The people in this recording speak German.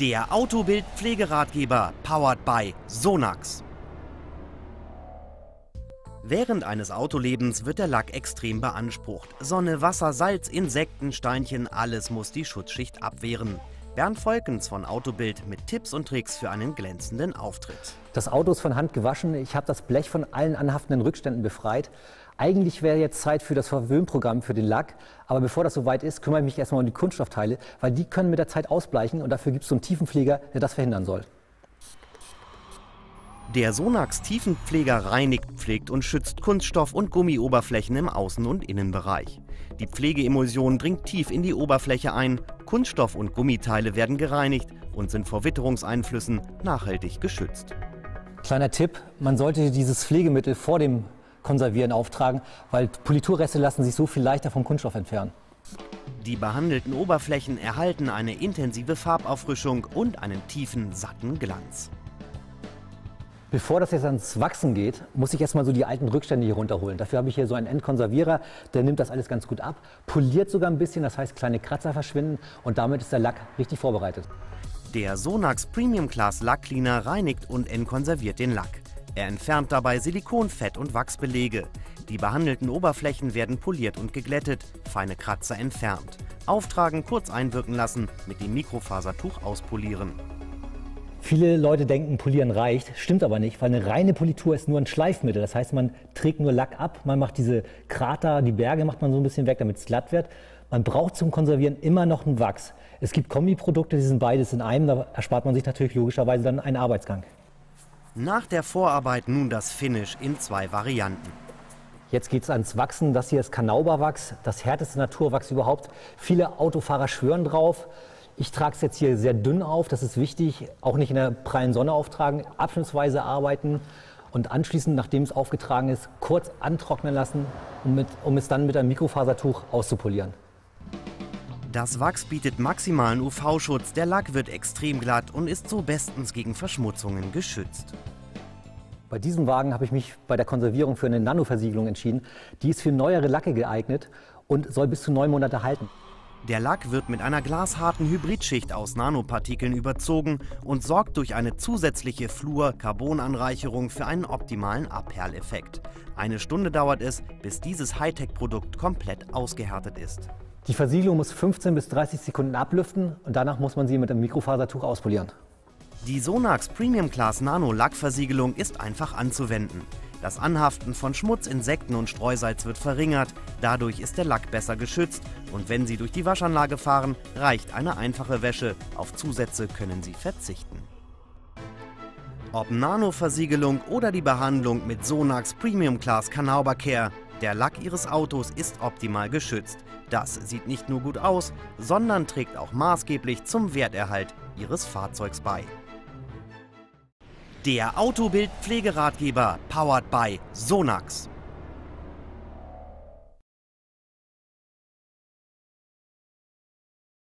Der Autobild Pflegeratgeber powered by Sonax. Während eines Autolebens wird der Lack extrem beansprucht. Sonne, Wasser, Salz, Insekten, Steinchen, alles muss die Schutzschicht abwehren. Bernd Volkens von Autobild mit Tipps und Tricks für einen glänzenden Auftritt. Das Auto ist von Hand gewaschen. Ich habe das Blech von allen anhaftenden Rückständen befreit. Eigentlich wäre jetzt Zeit für das Verwöhnprogramm für den Lack. Aber bevor das soweit ist, kümmere ich mich erstmal um die Kunststoffteile, weil die können mit der Zeit ausbleichen und dafür gibt es so einen Tiefenpfleger, der das verhindern soll. Der Sonax Tiefenpfleger reinigt, pflegt und schützt Kunststoff- und Gummioberflächen im Außen- und Innenbereich. Die Pflegeemulsion dringt tief in die Oberfläche ein, Kunststoff- und Gummiteile werden gereinigt und sind vor Witterungseinflüssen nachhaltig geschützt. Kleiner Tipp, man sollte dieses Pflegemittel vor dem Konservieren auftragen, weil Politurreste lassen sich so viel leichter vom Kunststoff entfernen. Die behandelten Oberflächen erhalten eine intensive Farbauffrischung und einen tiefen, satten Glanz. Bevor das jetzt ans Wachsen geht, muss ich erstmal so die alten Rückstände hier runterholen. Dafür habe ich hier so einen Endkonservierer, der nimmt das alles ganz gut ab, poliert sogar ein bisschen, das heißt kleine Kratzer verschwinden und damit ist der Lack richtig vorbereitet. Der Sonax Premium Class Lack Cleaner reinigt und entkonserviert den Lack. Er entfernt dabei Silikon, Fett und Wachsbelege. Die behandelten Oberflächen werden poliert und geglättet, feine Kratzer entfernt. Auftragen, kurz einwirken lassen, mit dem Mikrofasertuch auspolieren. Viele Leute denken, Polieren reicht, stimmt aber nicht, weil eine reine Politur ist nur ein Schleifmittel. Das heißt, man trägt nur Lack ab, man macht diese Krater, die Berge macht man so ein bisschen weg, damit es glatt wird. Man braucht zum Konservieren immer noch einen Wachs. Es gibt Kombiprodukte, die sind beides in einem, da erspart man sich natürlich logischerweise dann einen Arbeitsgang. Nach der Vorarbeit nun das Finish in zwei Varianten. Jetzt geht es ans Wachsen. Das hier ist Kanauberwachs, das härteste Naturwachs überhaupt. Viele Autofahrer schwören drauf. Ich trage es jetzt hier sehr dünn auf, das ist wichtig. Auch nicht in der prallen Sonne auftragen, abschnittsweise arbeiten und anschließend, nachdem es aufgetragen ist, kurz antrocknen lassen, um, mit, um es dann mit einem Mikrofasertuch auszupolieren. Das Wachs bietet maximalen UV-Schutz, der Lack wird extrem glatt und ist so bestens gegen Verschmutzungen geschützt. Bei diesem Wagen habe ich mich bei der Konservierung für eine Nanoversiegelung entschieden. Die ist für neuere Lacke geeignet und soll bis zu neun Monate halten. Der Lack wird mit einer glasharten Hybridschicht aus Nanopartikeln überzogen und sorgt durch eine zusätzliche Fluor-Carbon-Anreicherung für einen optimalen Abperleffekt. Eine Stunde dauert es, bis dieses Hightech-Produkt komplett ausgehärtet ist. Die Versiegelung muss 15 bis 30 Sekunden ablüften und danach muss man sie mit einem Mikrofasertuch auspolieren. Die Sonax Premium Class Nano Lackversiegelung ist einfach anzuwenden. Das Anhaften von Schmutz, Insekten und Streusalz wird verringert, dadurch ist der Lack besser geschützt und wenn Sie durch die Waschanlage fahren, reicht eine einfache Wäsche, auf Zusätze können Sie verzichten. Ob Nano-Versiegelung oder die Behandlung mit Sonax Premium Class Canauber Care, der Lack Ihres Autos ist optimal geschützt. Das sieht nicht nur gut aus, sondern trägt auch maßgeblich zum Werterhalt Ihres Fahrzeugs bei. Der Autobild Pflegeratgeber powered by Sonax.